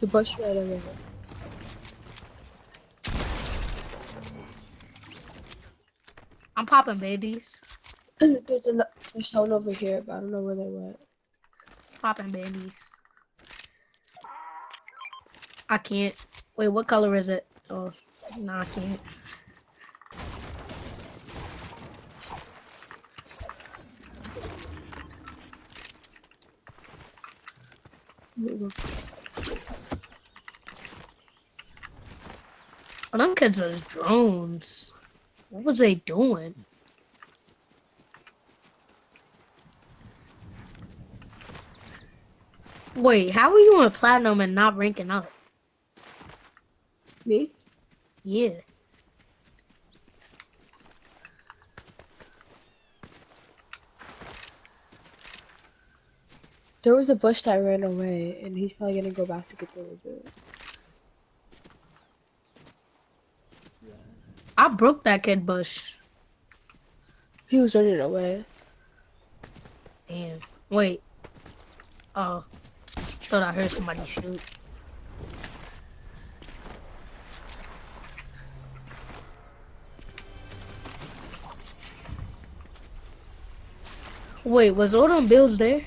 The bush right over there. I'm popping babies. there's, an, there's someone over here, but I don't know where they went. Popping babies. I can't. Wait, what color is it? Oh, no, I can't. Let me go. Oh, them kids was drones. What was they doing? Wait, how are you on platinum and not ranking up? Me? Yeah. There was a bush that ran away, and he's probably gonna go back to get the reboot. Broke that kid bush. He was running away. Damn. Wait. Oh. Thought I heard somebody shoot. Wait, was all them bills there?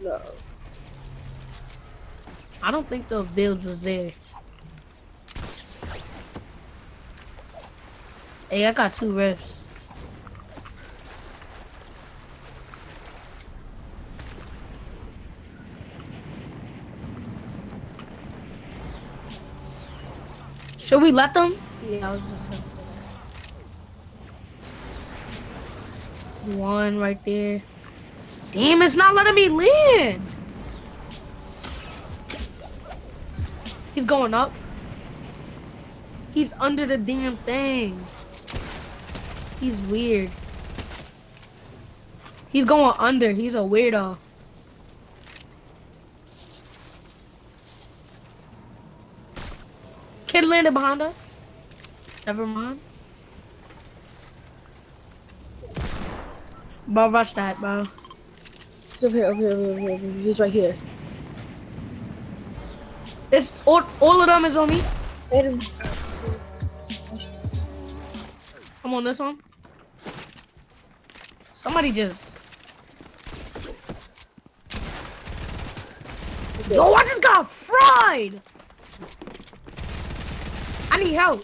No. I don't think those bills was there. Hey, I got two refs. Should we let them? Yeah, I was just gonna say that. One right there. Damn, it's not letting me land. He's going up. He's under the damn thing. He's weird. He's going under. He's a weirdo. Kid landed behind us. Never mind. Bro, rush that, bro. He's over here, over here, over here, over here. He's right here. It's all, all of them is on me. I'm on this one. Somebody just. Yo, I just got fried. I need help.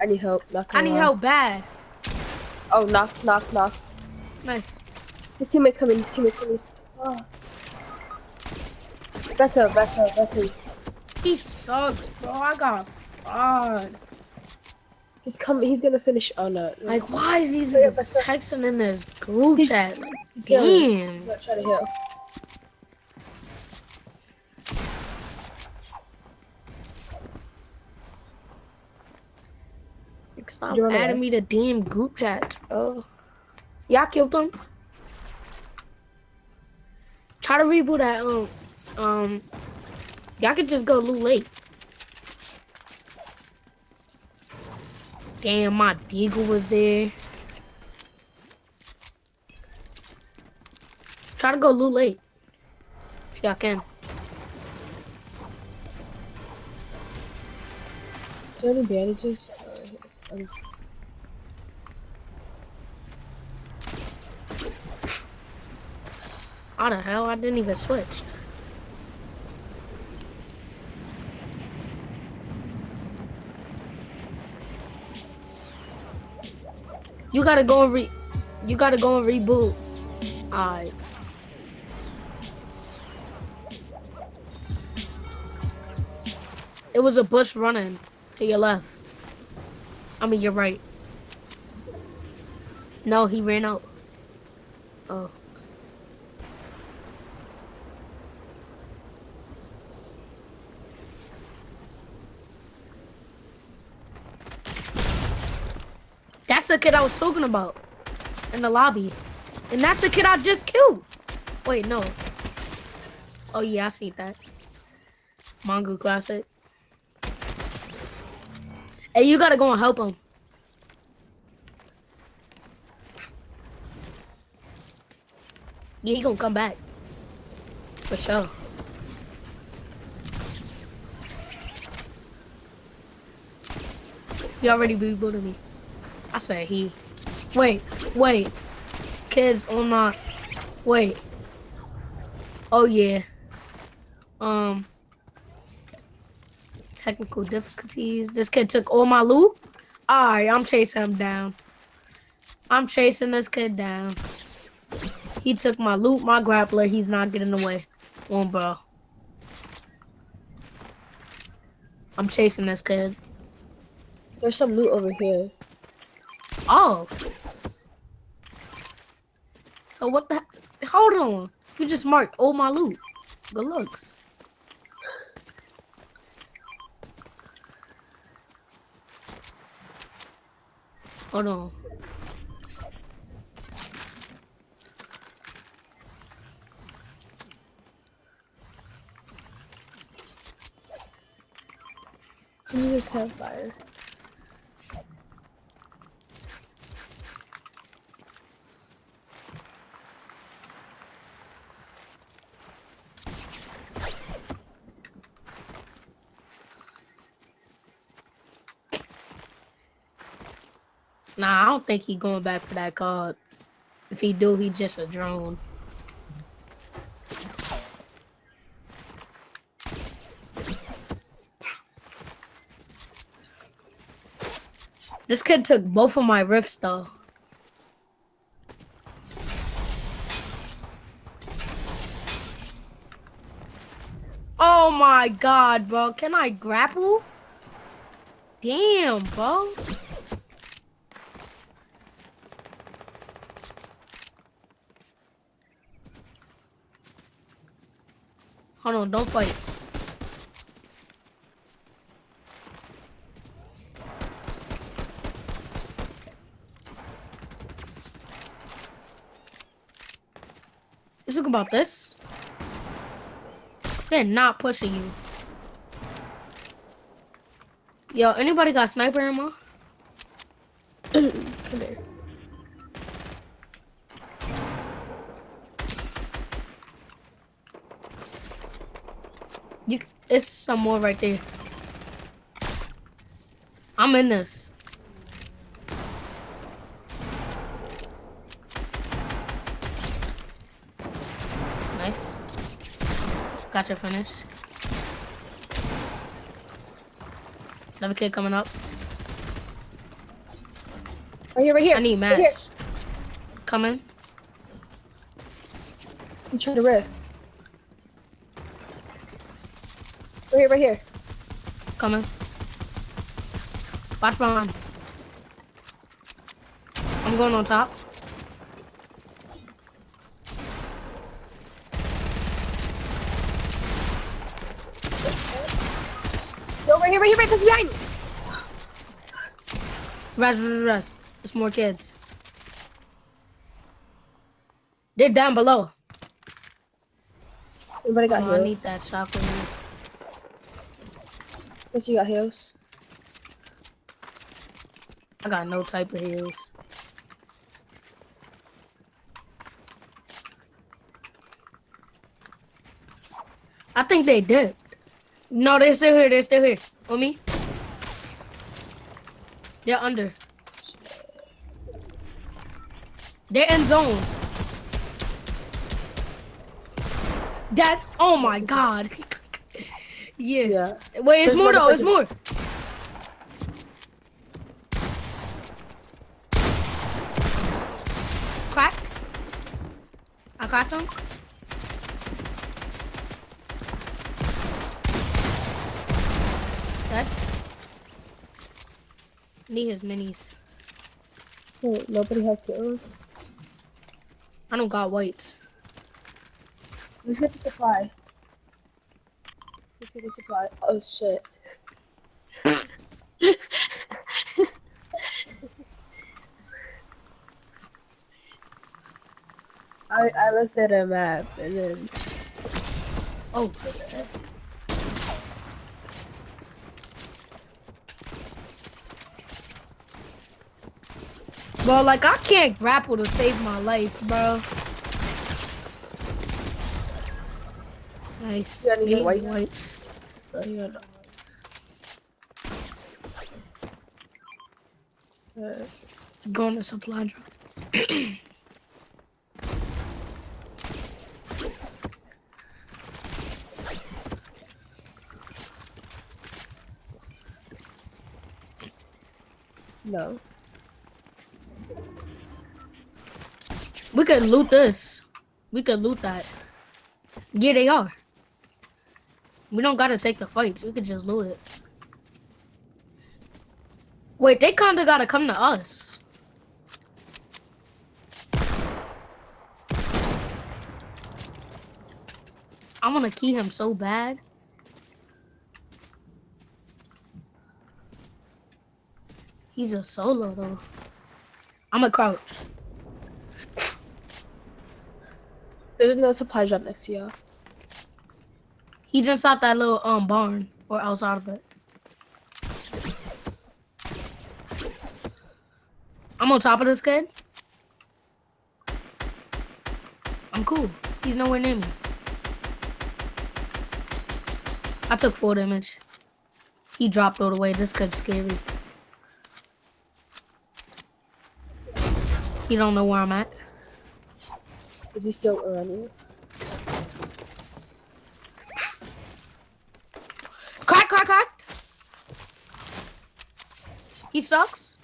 I need help. Not I need lie. help bad. Oh, knock, knock, knock. Nice. His teammates coming. His teammates coming. Oh. That's up. That's up. That's it. He sucks, bro. I got fried. He's coming. He's gonna finish. Oh no. no. Like, why is he Yeah, texting in this group He's- chat? he's. Damn. Not trying to heal. Stop You're adding me to damn group chats, bro. Yeah, killed him. Try to reboot that. Um, um, y'all could just go loot late. Damn, my deagle was there. Try to go loot late. If y'all can. Is there any bandages? Um, How the hell? I didn't even switch. You gotta go and re. You gotta go and reboot. Alright. It was a bush running to your left. I mean, your right. No, he ran out. Oh. That's the kid I was talking about in the lobby. And that's the kid I just killed. Wait, no. Oh yeah, I see that. Mongo Classic. Hey, you gotta go and help him. Yeah, he gonna come back. For sure. He already rebooted me. I said he. Wait, wait. Kids on my. Wait. Oh yeah. Um. Technical difficulties. This kid took all my loot. Alright, I'm chasing him down. I'm chasing this kid down. He took my loot, my grappler. He's not getting away. One bro. I'm chasing this kid. There's some loot over here. Oh. So what the? Hold on. You just marked all my loot. Good looks. Hold on. Can you just have Nah, I don't think he going back for that card. If he do, he just a drone. This kid took both of my rifts though. Oh my god, bro. Can I grapple? Damn, bro. Hold on, don't fight. Let's about this. They're not pushing you. Yo, anybody got sniper ammo? Come here. You, it's some more right there. I'm in this. Nice. Gotcha finish. Another kid coming up. Right here, right here. I need Right mats. Coming. I'm trying to riff. Right here, right here. Coming. Watch behind. I'm going on top. Yo, right here, right here, right behind you. Rest, rest, rest. There's more kids. They're down below. Anybody got Oh, I need that shotgun. What you got heals? I got no type of heals. I think they did. No, they're still here. They're still here. On me. They're under. They're in zone. That. Oh my god. Yeah. Yeah. Wait, it's There's more more though. It's more. Cracked. I cracked him. Dead. Need his minis. Wait, nobody has heals. I don't got whites. Let's get the supply. The supply. Oh shit. I I looked at a map and then Oh. Bro, like I can't grapple to save my life, bro. Nice. Any white? white. No. Uh, Going to supply drop. no. We could loot this. We could loot that. Yeah, they are. We don't gotta take the fights. We could just loot it. Wait, they kinda gotta come to us. I wanna key him so bad. He's a solo though. I'm a crouch. There's no supply drop next to y'all. He's inside that little um barn or outside of it. I'm on top of this kid. I'm cool. He's nowhere near me. I took full damage. He dropped all the way. This kid's scary. He don't know where I'm at. Is he still running? Crack, crack, crack. He sucks.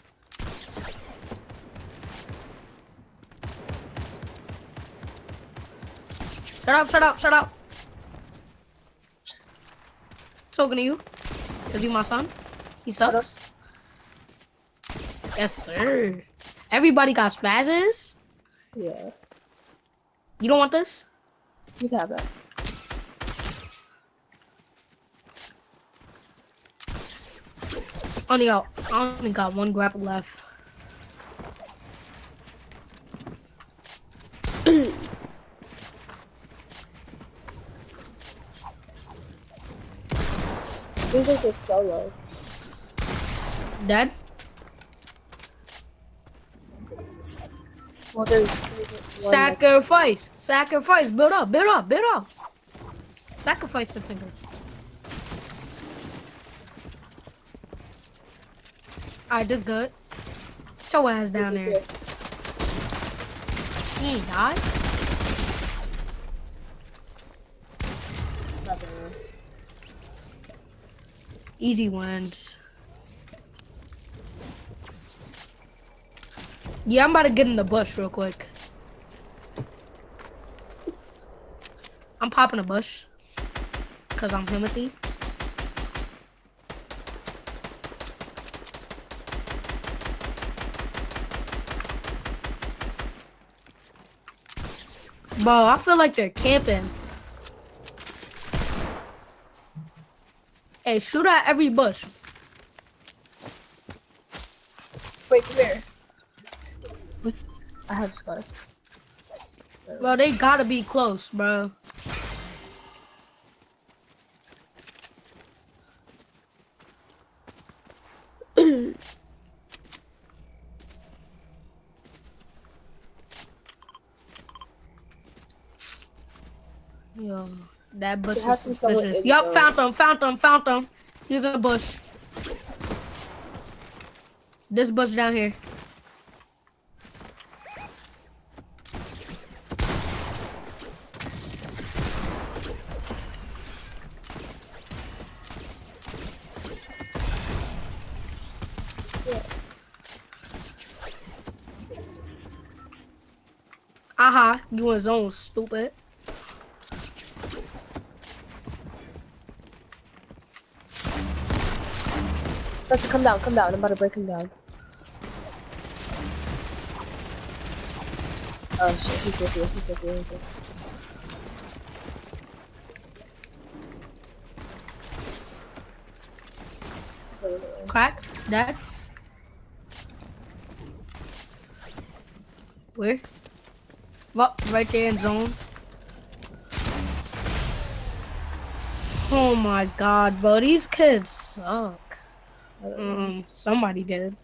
Shut up, shut up, shut up. Talking to you. Is he my son? He sucks. Yes, sir. Everybody got spazzes. Yeah. You don't want this? You have that. Only got, I only got one grapple left. Seems like it's solo. Dead? Well, there's, there's one like- Sacrifice, sacrifice, build up, build up, build up. Sacrifice the single. Alright, this good. Get your ass down there. He ain't died. Easy wins. Yeah, I'm about to get in the bush real quick. I'm popping a bush. Cause I'm Timothy. Bro, I feel like they're camping. Hey, shoot at every bush. Wait, come here. Which- I have scar. Bro, they gotta be close, bro. Yo, that bush is has to be someone suspicious. Yup, found them, found them, found them. He's in the bush. This bush down here. Aha, you in zone, stupid. Let's come down, come down. I'm about to break him down. Oh shit, he's with you, he's with you, he's with you. Crack, dead. Where? Well, right there in zone. Oh my god, bro, these kids suck. Um, somebody did.